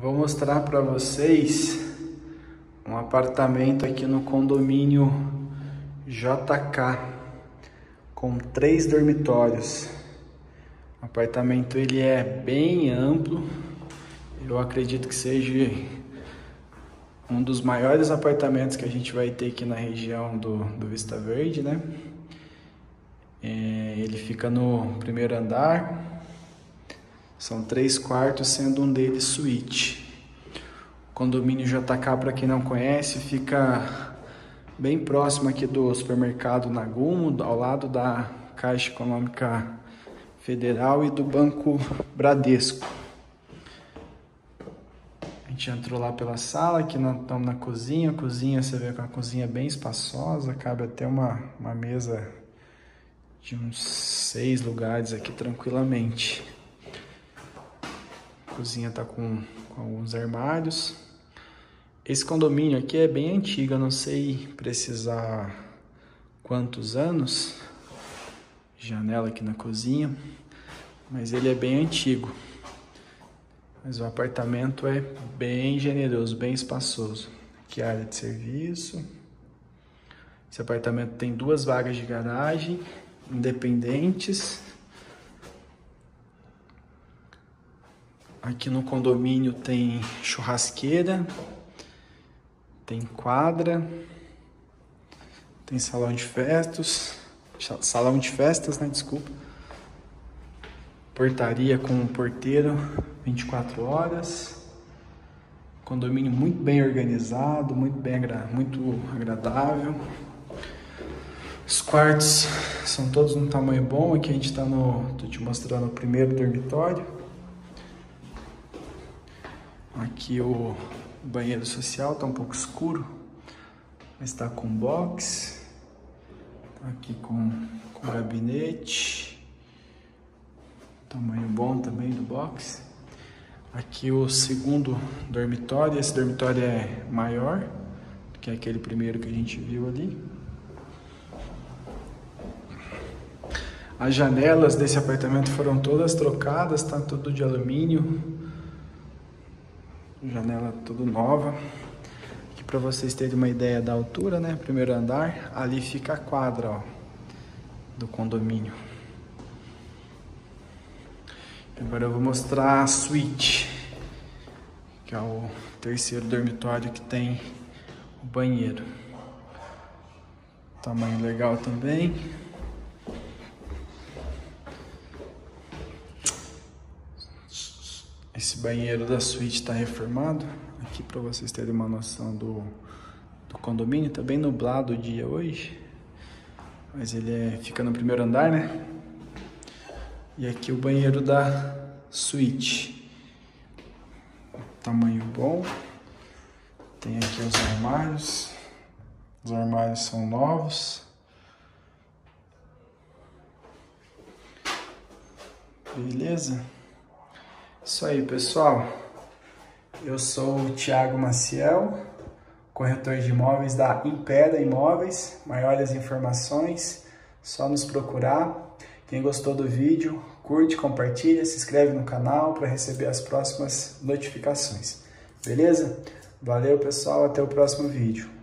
Vou mostrar para vocês um apartamento aqui no condomínio JK com três dormitórios. O apartamento ele é bem amplo. Eu acredito que seja um dos maiores apartamentos que a gente vai ter aqui na região do, do Vista Verde, né? É, ele fica no primeiro andar, são três quartos, sendo um deles suíte. O condomínio JK, para quem não conhece, fica bem próximo aqui do supermercado Nagumo, ao lado da Caixa Econômica Federal e do Banco Bradesco. A gente entrou lá pela sala, aqui estamos na cozinha. Cozinha, você vê que é uma cozinha bem espaçosa, cabe até uma, uma mesa de uns seis lugares aqui tranquilamente cozinha tá com, com alguns armários. Esse condomínio aqui é bem antigo, eu não sei precisar quantos anos. Janela aqui na cozinha, mas ele é bem antigo. Mas o apartamento é bem generoso, bem espaçoso. Aqui a área de serviço. Esse apartamento tem duas vagas de garagem independentes. Aqui no condomínio tem churrasqueira, tem quadra, tem salão de festas, salão de festas, né, desculpa. Portaria com porteiro 24 horas. Condomínio muito bem organizado, muito bem muito agradável. Os quartos são todos num tamanho bom. Aqui a gente está no, tô te mostrando o primeiro dormitório. Aqui o banheiro social está um pouco escuro, mas está com box. Tá aqui com, com gabinete. Tamanho bom também do box. Aqui o segundo dormitório. Esse dormitório é maior do que aquele primeiro que a gente viu ali. As janelas desse apartamento foram todas trocadas, tá tudo de alumínio janela tudo nova. Aqui para vocês terem uma ideia da altura, né? Primeiro andar, ali fica a quadra, ó, do condomínio. Agora eu vou mostrar a suíte, que é o terceiro dormitório que tem o banheiro. Tamanho legal também. Esse banheiro da suíte está reformado. Aqui para vocês terem uma noção do, do condomínio. Está bem nublado o dia hoje. Mas ele é, fica no primeiro andar, né? E aqui o banheiro da suíte. Tamanho bom. Tem aqui os armários. Os armários são novos. Beleza? Isso aí, pessoal. Eu sou o Thiago Maciel, corretor de imóveis da Impera Imóveis. Maiores informações, só nos procurar. Quem gostou do vídeo, curte, compartilha, se inscreve no canal para receber as próximas notificações. Beleza? Valeu, pessoal. Até o próximo vídeo.